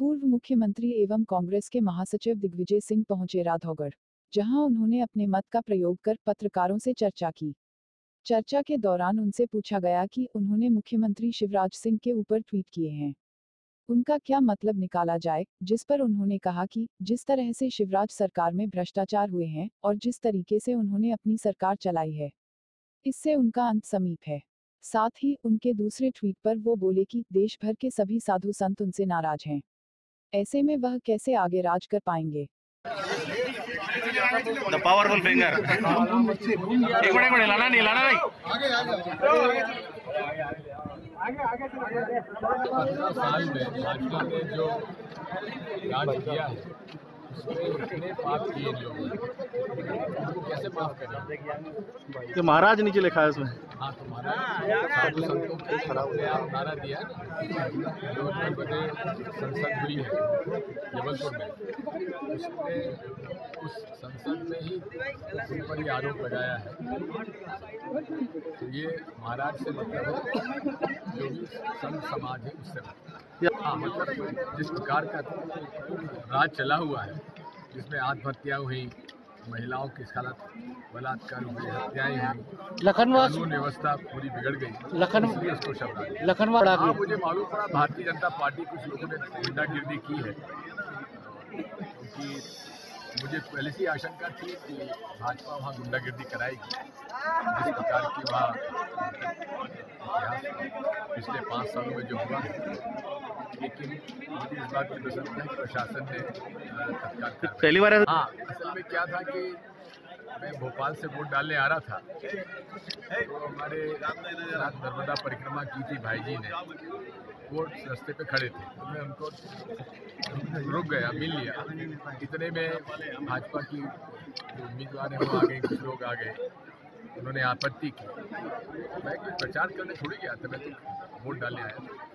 मुख्यमंत्री एवं कांग्रेस के महासचिव दिग्विजय सिंह पहुँचे राधौगढ़ जहाँ उन्होंने अपने मत का प्रयोग कर पत्रकारों से चर्चा की। चर्चा के दौरान उनसे पूछा गया कि उन्होंने मुख्यमंत्री शिवराज सिंह के ऊपर ट्वीट किए हैं। उनका क्या मतलब निकाला जाए, जिस पर उन्होंने कहा कि जिस तरह से शिवराज सरकार में भ्रष्टाचार हुए हैं और जिस तरीके से उन्होंने अपनी सरकार चलाई है, इससे उनका अंत समीप है। साथ ही उनके दूसरे ट्वीट पर वो बोले कि देश भर के सभी साधु संत उनसे नाराज़ हैं। ऐसे में वह कैसे आगे राज कर पाएँगे? द पावरफुल फिंगर एक मिनट एक मिनट हिलाना नहीं हिलाना भाई पंद्रह साल में भाजपा ने जो राज किया है उसमें इतने पाप किए लोगों ने उनको कैसे माफ़ करें जो महाराज नीचे लिखा है उसमें। हाँ तुम्हारा साधु संतों के खराब ने आप नारा दिया ना जो नर्मदे संसद हुई है जबलपुर में उसमें उस संसद में ही उन पर ये आरोप लगाया है। तो ये महाराज से मतलब है जो भी संत समाज है उससे मतलब। हाँ मतलब जिस प्रकार का राज चला हुआ है जिसमें आत्महत्या हुई महिलाओं के साथ बलात्कार हुए हत्याएँ हुई लखनवा व्यवस्था पूरी बिगड़ गई। लखन इसलिए उसको शब्द लखनवा हाँ मुझे मालूम पड़ा भारतीय जनता पार्टी कुछ लोगों ने गुंडागिर्दी की है। क्योंकि मुझे पहले से आशंका थी कि भाजपा वहाँ गुंडागिर्दी कराएगी। जिस प्रकार की वहाँ पिछले पाँच सालों में जो हुआ है। लेकिन मुझे इस बात की है प्रशासन ने तत्काल पहली बार हाँ असल में क्या था कि मैं भोपाल से वोट डालने आ रहा था तो हमारे साथ नर्मदा परिक्रमा की थी भाई जी ने। वो रास्ते पे खड़े थे। तो मैं उनको रुक गया, मिल लिया। इतने में भाजपा की उम्मीदवार हैं वो आ गए, कुछ लोग आ गए। उन्होंने आपत्ति की। मैं प्रचार करने थोड़ी गया था, मैं तो वोट डालने आया था।